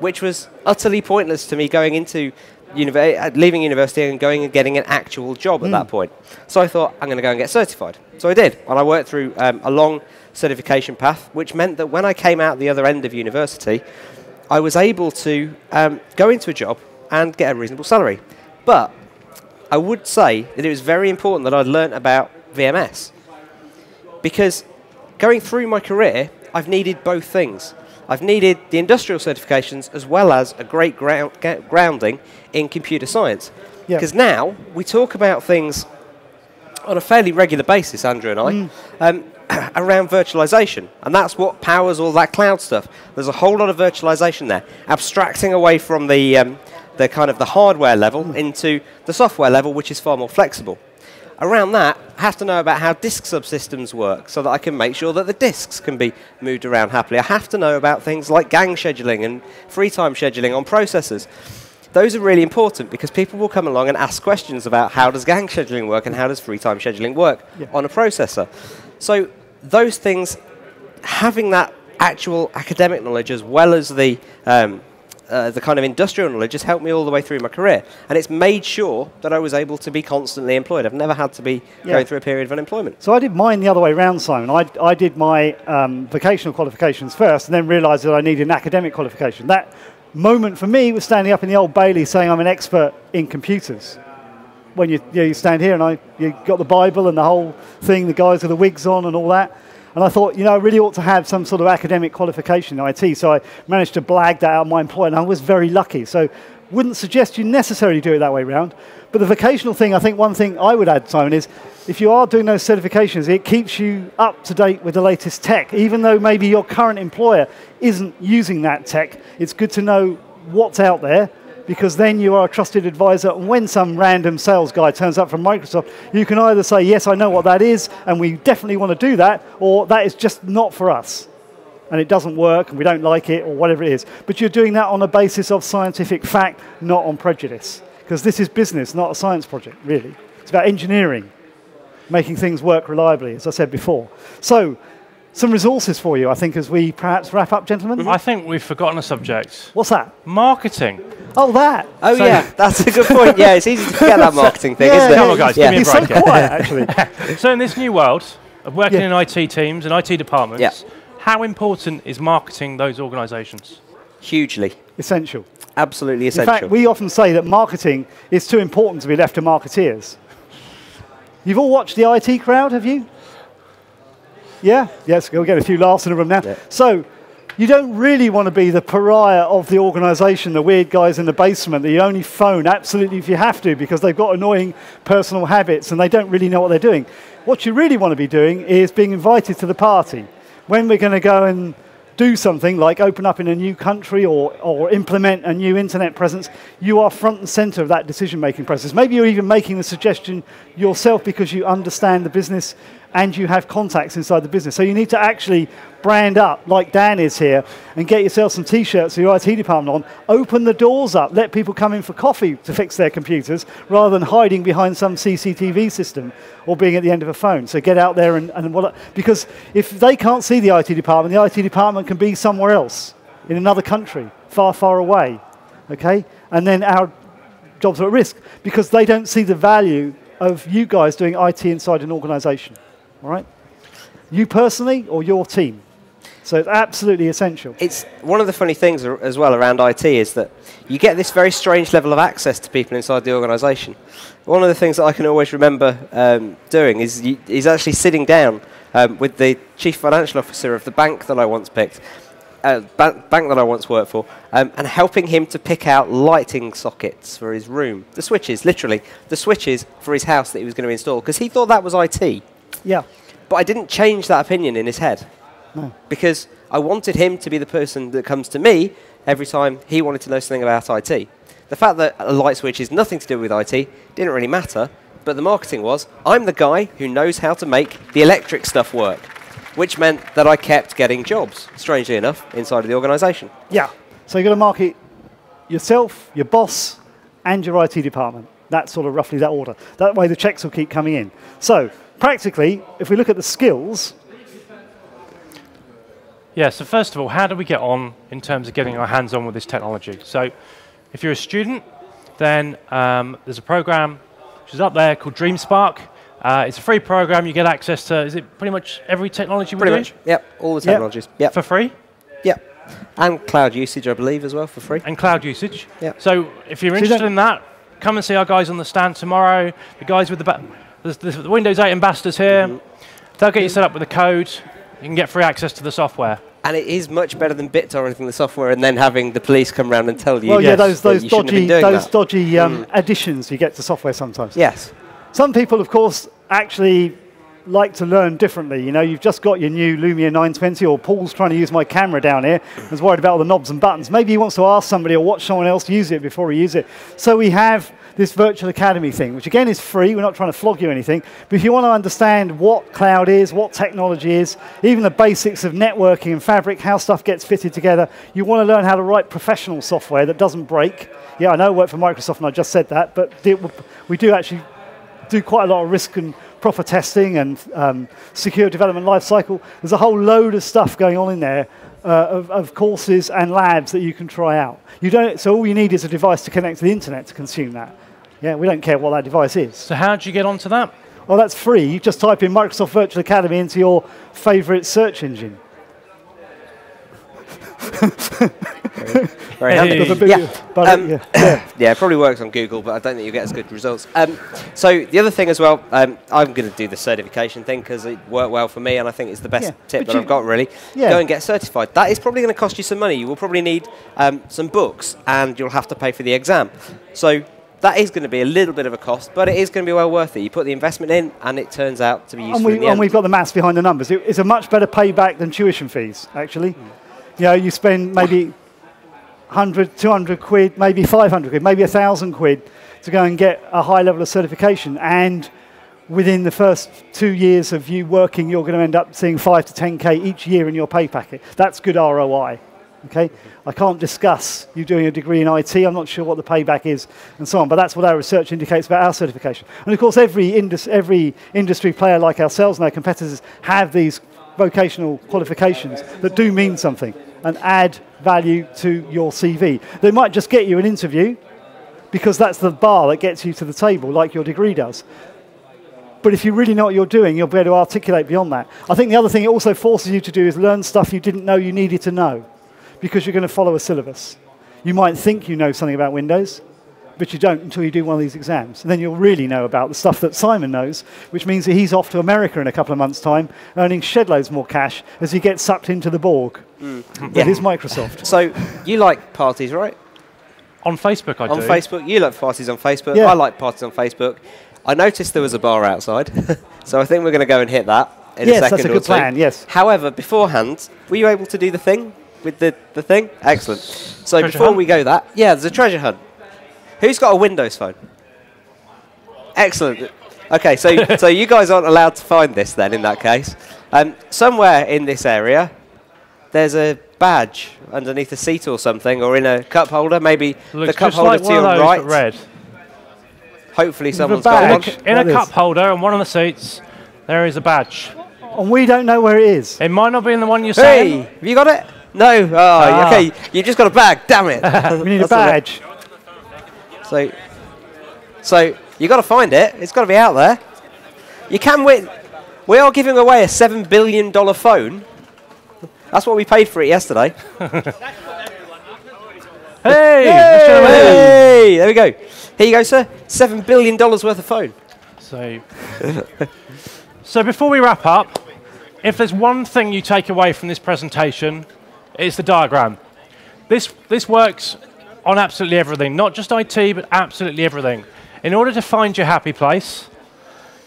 which was utterly pointless to me going into univer- uh, leaving university and going and getting an actual job at that point. So I thought I'm going to go and get certified. So I did, and I worked through um, a long certification path, which meant that when I came out the other end of university, I was able to um, go into a job and get a reasonable salary. But I would say that it was very important that I'd learnt about VMS because going through my career, I've needed both things. I've needed the industrial certifications as well as a great grou- ga- grounding in computer science. Yeah. Because now we talk about things on a fairly regular basis, Andrew and I, um, [CLEARS THROAT] around virtualization. And that's what powers all that cloud stuff. There's a whole lot of virtualization there, abstracting away from the, um, the kind of the hardware level into the software level, which is far more flexible. Around that, I have to know about how disk subsystems work so that I can make sure that the disks can be moved around happily. I have to know about things like gang scheduling and free time scheduling on processors. Those are really important because people will come along and ask questions about how does gang scheduling work and how does free time scheduling work Yeah. on a processor. So those things, having that actual academic knowledge as well as the um, uh, the kind of industrial knowledge has helped me all the way through my career, and it's made sure that I was able to be constantly employed. I've never had to be Yeah. going through a period of unemployment. So I did mine the other way round, Simon. I, I did my um, vocational qualifications first and then realised that I needed an academic qualification. That moment for me was standing up in the old Bailey saying I'm an expert in computers. When you, you, know, you stand here and I, you got the Bible and the whole thing, the guys with the wigs on and all that. And I thought, you know, I really ought to have some sort of academic qualification in IT. So I managed to blag that out of my employer, and I was very lucky. So wouldn't suggest you necessarily do it that way round. But the vocational thing, I think one thing I would add, Simon, is if you are doing those certifications, it keeps you up to date with the latest tech. Even though maybe your current employer isn't using that tech, it's good to know what's out there because then you are a trusted advisor. And when some random sales guy turns up from Microsoft, you can either say, Yes, I know what that is, and we definitely want to do that, or that is just not for us and it doesn't work and we don't like it or whatever it is. But you're doing that on a basis of scientific fact, not on prejudice. Because this is business, not a science project, really. It's about engineering, making things work reliably, as I said before. So, some resources for you, I think, as we perhaps wrap up, gentlemen. I think we've forgotten a subject. What's that? Marketing. Oh, that. Oh So- yeah, that's a good point. Yeah, it's easy to forget that [LAUGHS] marketing thing, Yeah, isn't it? Come on, guys, Yeah. give me a He's so break quiet, [LAUGHS] actually. So in this new world of working Yeah. in IT teams and IT departments, Yeah. how important is marketing those organisations? Hugely, Essential. absolutely essential. In fact, we often say that marketing is too important to be left to marketeers. You've all watched the IT crowd, have you? Yeah? Yes, we'll get a few laughs in the room now. Yeah. So, you don't really want to be the pariah of the organization, the weird guys in the basement that you only phone absolutely if you have to because they've got annoying personal habits and they don't really know what they're doing. What you really want to be doing is being invited to the party. When we're going to go and do something like open up in a new country or, or implement a new internet presence, you are front and center of that decision making process. Maybe you're even making the suggestion yourself because you understand the business and you have contacts inside the business. So you need to actually brand up like Dan is here and get yourself some t-shirts for your IT department on. Open the doors up. Let people come in for coffee to fix their computers rather than hiding behind some CCTV system or being at the end of a phone. So get out there and, and what, because if they can't see the IT department, the IT department can be somewhere else in another country, far, far away. Okay? And then our jobs are at risk because they don't see the value of you guys doing IT inside an organization. All right? You personally or your team. So it's absolutely essential. It's one of the funny things as well around IT is that you get this very strange level of access to people inside the organisation. One of the things that I can always remember um, doing is, is actually sitting down um, with the chief financial officer of the bank that I once picked, uh, ba- bank that I once worked for, um, and helping him to pick out lighting sockets for his room, the switches, literally the switches for his house that he was going to install, because he thought that was IT. Yeah. But I didn't change that opinion in his head No. because I wanted him to be the person that comes to me every time he wanted to know something about IT. The fact that a light switch is nothing to do with IT didn't really matter, but the marketing was I'm the guy who knows how to make the electric stuff work, which meant that I kept getting jobs, strangely enough, inside of the organisation. Yeah. So you've got to market yourself, your boss, and your IT department. That's sort of roughly that order. That way the checks will keep coming in. So practically, if we look at the skills, Yeah, so first of all, how do we get on in terms of getting our hands on with this technology? So, if you're a student, then um, there's a program which is up there called DreamSpark. Uh, it's a free program. You get access to, is it pretty much every technology we Pretty do much. Yep, all the technologies. Yep. for free Yep. And cloud usage, I believe, as well, for free. and cloud usage. Yep. So, if you're interested don't- in that, come and see our guys on the stand tomorrow. The guys with the, ba- the, the, the Windows 8 ambassadors here. They'll get you set up with the code. You can get free access to the software. And it is much better than bit torrenting the software and then having the police come round and tell you. well, yeah, those, those you shouldn't have been dodgy, those that. dodgy um, additions you get to software sometimes. Yes. Some people, of course, actually like to learn differently. You know, you've just got your new Lumia 920, or Paul's trying to use my camera down here, and is worried about all the knobs and buttons. Maybe he wants to ask somebody or watch someone else use it before he uses it. So we have this virtual academy thing, which again is free. We're not trying to flog you anything. But if you want to understand what cloud is, what technology is, even the basics of networking and fabric, how stuff gets fitted together, you want to learn how to write professional software that doesn't break. Yeah, I know I work for Microsoft and I just said that, but we do actually do quite a lot of risk and proper testing and um, secure development lifecycle. There's a whole load of stuff going on in there uh, of, of courses and labs that you can try out. You don't, so all you need is a device to connect to the internet to consume that. Yeah, we don't care what that device is. So, how do you get onto that? Well, that's free. You just type in Microsoft Virtual Academy into your favorite search engine. Very Hey. handy. There's a bit- Yeah. Um, yeah, yeah. [COUGHS] Yeah, it probably works on Google, but I don't think you'll get as good results. Um, so the other thing as well, um, I'm going to do the certification thing because it worked well for me, and I think it's the best Yeah, tip but that you- I've got. Really, Yeah. go and get certified. That is probably going to cost you some money. You will probably need um, some books, and you'll have to pay for the exam. So that is going to be a little bit of a cost, but it is going to be well worth it. You put the investment in, and it turns out to be useful and, we, the and end. we've got the maths behind the numbers. It, it's a much better payback than tuition fees, actually. You know, you spend maybe 100, 200 quid, maybe 500 quid, maybe 1,000 quid to go and get a high level of certification. And within the first two years of you working, you're going to end up seeing 5 to 10k each year in your pay packet. That's good ROI. Okay, I can't discuss you doing a degree in IT. I'm not sure what the payback is, and so on. But that's what our research indicates about our certification. And of course, every, indus- every industry player like ourselves and our competitors have these vocational qualifications that do mean something and add value to your CV. They might just get you an interview because that's the bar that gets you to the table, like your degree does. But if you really know what you're doing, you'll be able to articulate beyond that. I think the other thing it also forces you to do is learn stuff you didn't know you needed to know because you're going to follow a syllabus. You might think you know something about Windows, but you don't until you do one of these exams. And then you'll really know about the stuff that Simon knows, which means that he's off to America in a couple of months' time, earning shed loads more cash as he gets sucked into the Borg mm. Yeah. with his Microsoft. so you like parties, right? On Facebook, I on do. Facebook. You like parties on Facebook. Yeah. I like parties on Facebook. I noticed there was a bar outside, [LAUGHS] so I think we're going to go and hit that in Yes, a that's second a or good two. plan, yes. However, beforehand, were you able to do the thing with the, the thing? Excellent. So Treasure before hunt? we go that, yeah, there's a treasure hunt. Who's got a Windows phone? Excellent. Okay, so so you guys aren't allowed to find this then. In that case, um, somewhere in this area, there's a badge underneath a seat or something, or in a cup holder. Maybe Looks the cup just holder like to one your of those, right. red. Hopefully, someone's got badge. one. In a cup holder and one on the seats, there is a badge. And we don't know where it is. It might not be in the one you're Hey, saying. have you got it? No. Oh, Ah. okay. You just got a bag. Damn it. [LAUGHS] We need a That's all right. badge. So, so you got to find it. It's got to be out there. You can win. We are giving away a seven billion dollar phone. That's what we paid for it yesterday. [LAUGHS] Hey. Chairman. Hey, there we go. Here you go, sir. Seven billion dollars worth of phone. So, [LAUGHS] so before we wrap up, if there's one thing you take away from this presentation, it's the diagram. This, this works on absolutely everything, not just IT, but absolutely everything. In order to find your happy place,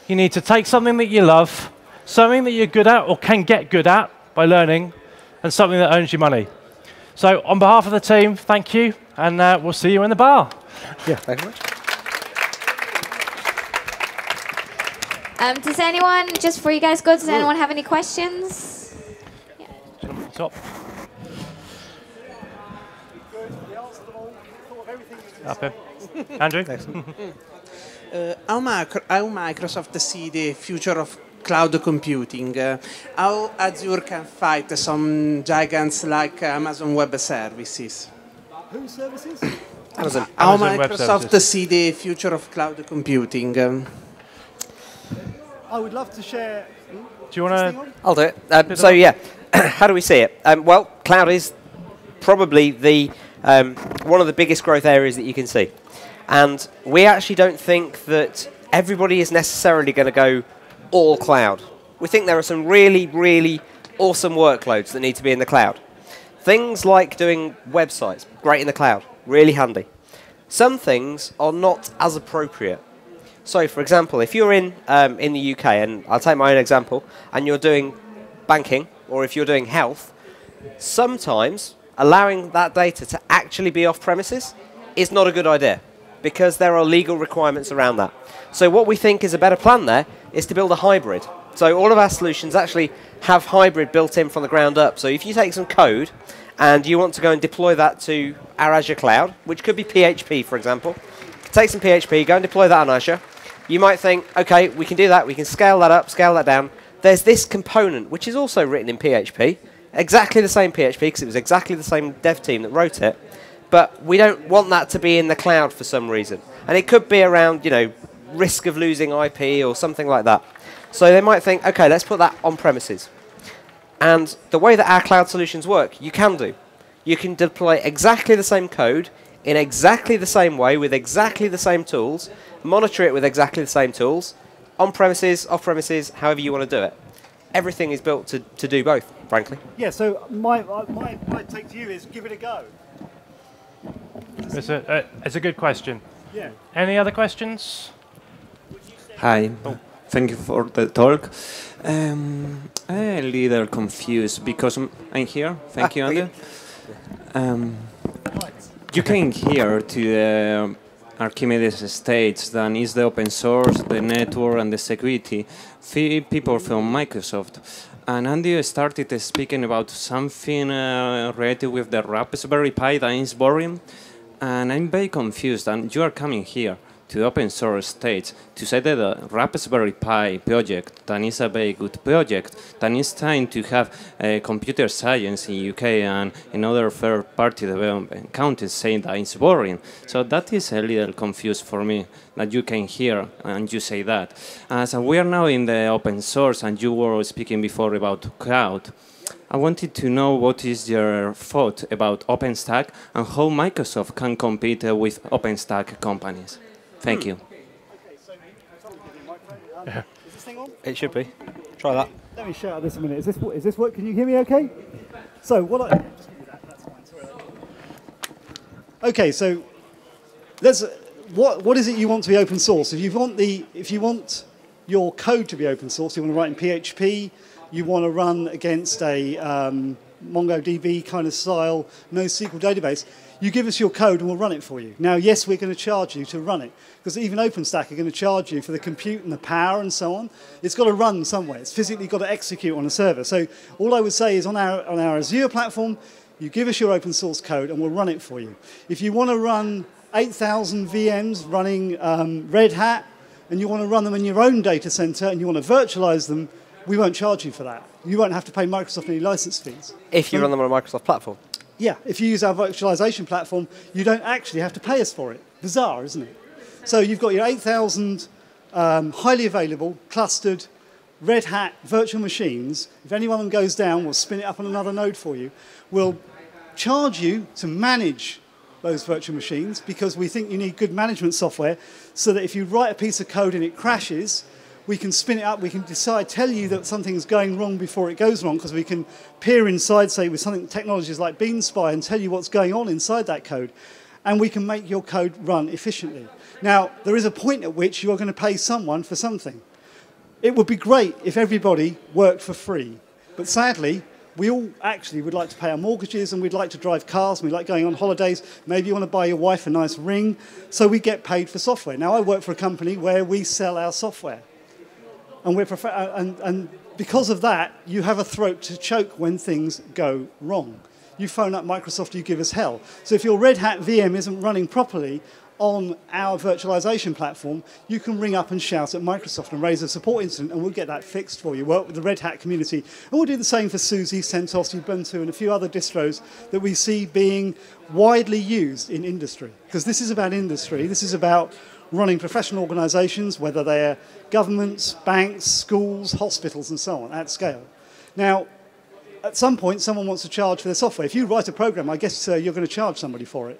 you need to take something that you love, something that you're good at or can get good at by learning, and something that earns you money. So, on behalf of the team, thank you, and uh, we'll see you in the bar. Yeah, thank you very much. Um, does anyone, just before you guys go, does anyone have any questions? Yeah. Top. Up. Andrew? Uh, how, macro, how Microsoft see the future of cloud computing? Uh, how Azure can fight some giants like Amazon Web Services? Whose services? Amazon. How Amazon Microsoft Services. see the future of cloud computing? Um, I would love to share. Do you want to? I'll do it. Um, so yeah, [COUGHS] how do we see it? Um, well, cloud is probably the um, one of the biggest growth areas that you can see, and we actually don't think that everybody is necessarily going to go all cloud. We think there are some really, really awesome workloads that need to be in the cloud. Things like doing websites, great in the cloud, really handy. Some things are not as appropriate. So, for example, if you're in um, in the UK, and I'll take my own example, and you're doing banking, or if you're doing health, sometimes allowing that data to actually be off premises is not a good idea because there are legal requirements around that. So, what we think is a better plan there is to build a hybrid. So, all of our solutions actually have hybrid built in from the ground up. So, if you take some code and you want to go and deploy that to our Azure cloud, which could be PHP, for example, take some PHP, go and deploy that on Azure. You might think, okay, we can do that. We can scale that up, scale that down. There's this component, which is also written in PHP, exactly the same PHP, because it was exactly the same dev team that wrote it. But we don't want that to be in the cloud for some reason. And it could be around, you know, risk of losing IP or something like that. So they might think, okay, let's put that on premises. And the way that our cloud solutions work, you can do. You can deploy exactly the same code in exactly the same way with exactly the same tools, monitor it with exactly the same tools, on premises, off premises, however you want to do it. Everything is built to, to do both, frankly. Yeah, so my, uh, my, my take to you is give it a go. It's a, uh, it's a good question. Yeah. Any other questions? Hi, Oh. thank you for the talk. Um, I'm a little confused because I'm here. Thank Ah, you, thank you. Andy. Um, you came here to the Archimedes stage, that is the open source, the network, and the security. Few people from Microsoft. And Andy started speaking about something uh, related with the Raspberry Pi that is boring. And I'm very confused. And you are coming here to the open source stage to say that the Raspberry Pi project, that is a very good project, is trying to have uh, computer science in UK and in other third-party development countries saying that it's boring. So that is a little confused for me that you can hear and you say that. As we are now in the open source and you were speaking before about cloud, I wanted to know what is your thought about OpenStack and how Microsoft can compete with OpenStack companies. Thank you. Is this thing on? It should be. Try that. Let me shout out this a minute. Is this, is this work? Can you hear me okay? So what I... Okay, so let's, what, what is it you want to be open source? If you want the, if you want your code to be open source, you want to write in PHP, you want to run against a um, MongoDB kind of style NoSQL database, you give us your code and we'll run it for you. Now, yes, we're going to charge you to run it because even OpenStack are going to charge you for the compute and the power and so on. It's got to run somewhere. It's physically got to execute on a server. So all I would say is on our, on our Azure platform, you give us your open source code and we'll run it for you. If you want to run 8,000 VMs running um, Red Hat and you want to run them in your own data center and you want to virtualize them, we won't charge you for that. You won't have to pay Microsoft any license fees. If you run them on a Microsoft platform. Yeah, if you use our virtualization platform, you don't actually have to pay us for it. Bizarre, isn't it? So you've got your 8,000 um, highly available, clustered Red Hat virtual machines, if any one of them goes down, we'll spin it up on another node for you. We'll charge you to manage those virtual machines because we think you need good management software so that if you write a piece of code and it crashes, we can spin it up, we can decide, tell you that something's going wrong before it goes wrong because we can peer inside, say, with something technologies like BeanSpy and tell you what's going on inside that code. And we can make your code run efficiently. Now, there is a point at which you're going to pay someone for something. It would be great if everybody worked for free. But sadly, we all actually would like to pay our mortgages and we'd like to drive cars and we like going on holidays. Maybe you want to buy your wife a nice ring. So we get paid for software. Now, I work for a company where we sell our software. And, we're prof- uh, and, and because of that, you have a throat to choke when things go wrong. You phone up Microsoft, you give us hell. So if your Red Hat VM isn't running properly, on our virtualization platform, you can ring up and shout at Microsoft and raise a support incident, and we'll get that fixed for you. Work with the Red Hat community. And we'll do the same for SUSE, CentOS, Ubuntu, and a few other distros that we see being widely used in industry. Because this is about industry. This is about running professional organizations, whether they're governments, banks, schools, hospitals, and so on, at scale. Now, at some point, someone wants to charge for their software. If you write a program, I guess uh, you're going to charge somebody for it.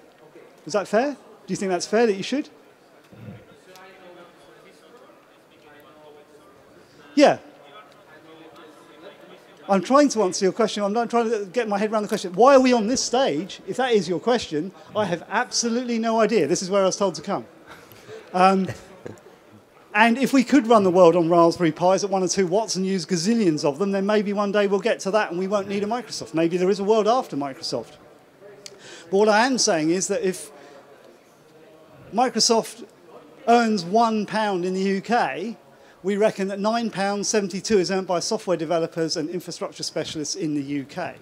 Is that fair? Do you think that's fair that you should? Yeah. I'm trying to answer your question. I'm not trying to get my head around the question. Why are we on this stage? If that is your question, I have absolutely no idea. This is where I was told to come. Um, and if we could run the world on Raspberry Pis at one or two watts and use gazillions of them, then maybe one day we'll get to that and we won't need a Microsoft. Maybe there is a world after Microsoft. But what I am saying is that if Microsoft earns one pound in the UK, we reckon that £9.72 is earned by software developers and infrastructure specialists in the UK,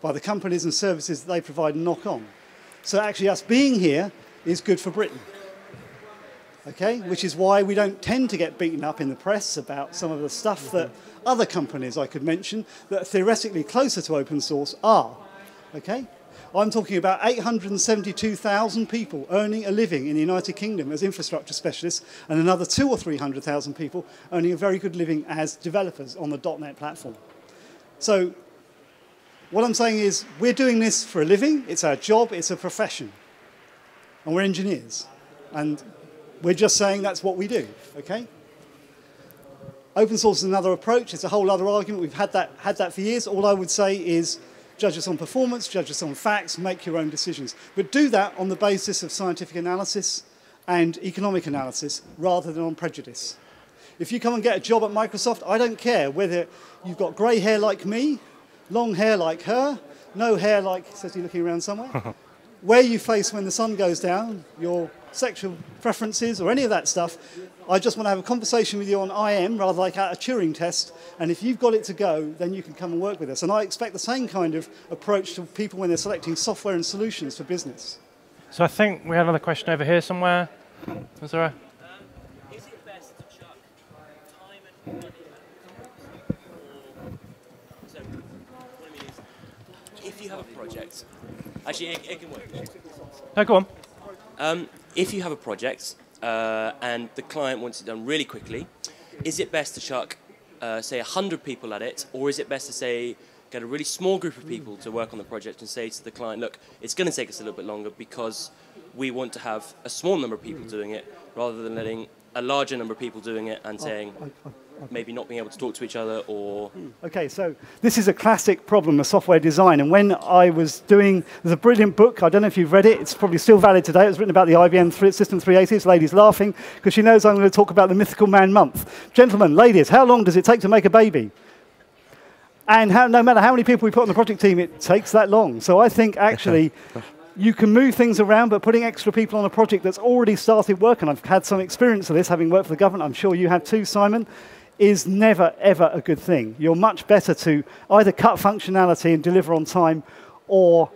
by the companies and services that they provide knock on. So actually us being here is good for Britain. Okay, which is why we don't tend to get beaten up in the press about some of the stuff that mm-hmm. other companies I could mention that are theoretically closer to open source are. Okay? I'm talking about 872,000 people earning a living in the United Kingdom as infrastructure specialists, and another two or 300,000 people earning a very good living as developers on the .NET platform. So what I'm saying is we're doing this for a living. It's our job. It's a profession. And we're engineers. And we're just saying that's what we do, okay? Open source is another approach. It's a whole other argument. We've had that, had that for years. All I would say is Judge us on performance, judge us on facts, make your own decisions. But do that on the basis of scientific analysis and economic analysis rather than on prejudice. If you come and get a job at Microsoft, I don't care whether you've got grey hair like me, long hair like her, no hair like, says he looking around somewhere, [LAUGHS] where you face when the sun goes down, your sexual preferences or any of that stuff. I just want to have a conversation with you on IM rather like a Turing test. And if you've got it to go, then you can come and work with us. And I expect the same kind of approach to people when they're selecting software and solutions for business. So I think we have another question over here somewhere. Is there a? if you have a project, actually, it, it can work. No, go on. Um, if you have a project uh, and the client wants it done really quickly, is it best to chuck, uh, say, 100 people at it, or is it best to say, get a really small group of people to work on the project and say to the client, look, it's going to take us a little bit longer because we want to have a small number of people doing it rather than letting a larger number of people doing it and oh, saying, maybe not being able to talk to each other or. Hmm. Okay, so this is a classic problem of software design. And when I was doing, there's a brilliant book, I don't know if you've read it, it's probably still valid today. It was written about the IBM th- System 380. This lady's laughing because she knows I'm going to talk about the mythical man month. Gentlemen, ladies, how long does it take to make a baby? And how, no matter how many people we put on the project team, it takes that long. So I think [LAUGHS] actually you can move things around, but putting extra people on a project that's already started work, and I've had some experience of this having worked for the government, I'm sure you have too, Simon, is never, ever a good thing. You're much better to either cut functionality and deliver on time or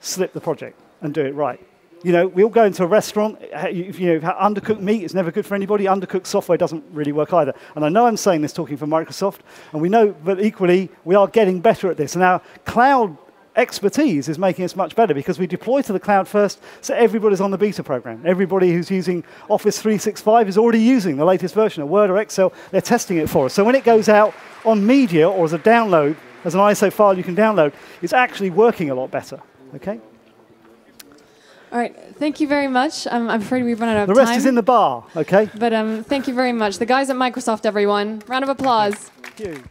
slip the project and do it right. You know, we all go into a restaurant, you know, undercooked meat is never good for anybody. Undercooked software doesn't really work either. And I know I'm saying this talking for Microsoft, and we know, but equally, we are getting better at this. And our cloud expertise is making us much better because we deploy to the cloud first, so everybody's on the beta program. Everybody who's using Office 365 is already using the latest version of Word or Excel. They're testing it for us. So when it goes out on media or as a download, as an ISO file you can download, it's actually working a lot better. Okay? All right, thank you very much. Um, I'm afraid we've run out of time. The time. rest is in the bar, okay? But um, thank you very much. The guys at Microsoft, everyone. Round of applause. Thank you.